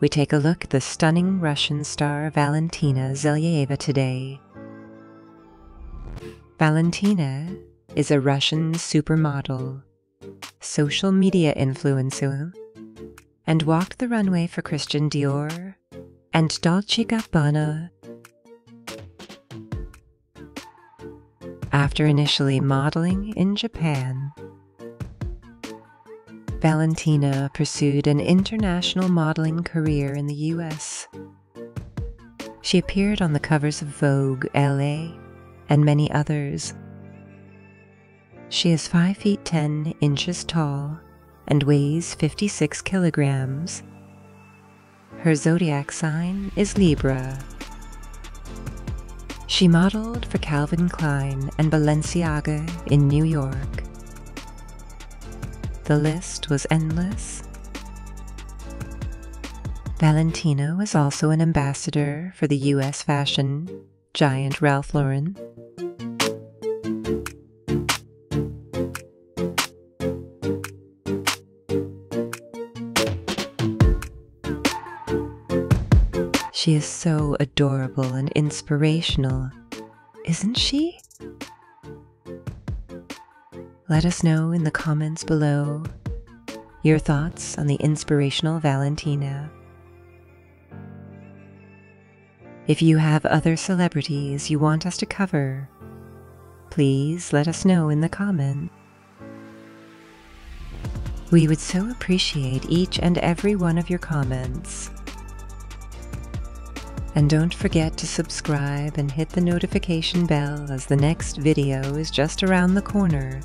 we take a look at the stunning Russian star Valentina Zelyaeva today. Valentina is a Russian supermodel, social media influencer, and walked the runway for Christian Dior and Dolce Gabbana after initially modeling in Japan. Valentina pursued an international modeling career in the US. She appeared on the covers of Vogue Elle and many others. She is 5 feet 10 inches tall and weighs 56 kilograms. Her zodiac sign is Libra. She modeled for Calvin Klein and Balenciaga in New York. The list was endless. Valentina was also an ambassador for the US fashion giant Ralph Lauren. She is so adorable and inspirational, isn't she? Let us know in the comments below your thoughts on the inspirational Valentina. If you have other celebrities you want us to cover, please let us know in the comments. We would so appreciate each and every one of your comments. And don't forget to subscribe and hit the notification bell as the next video is just around the corner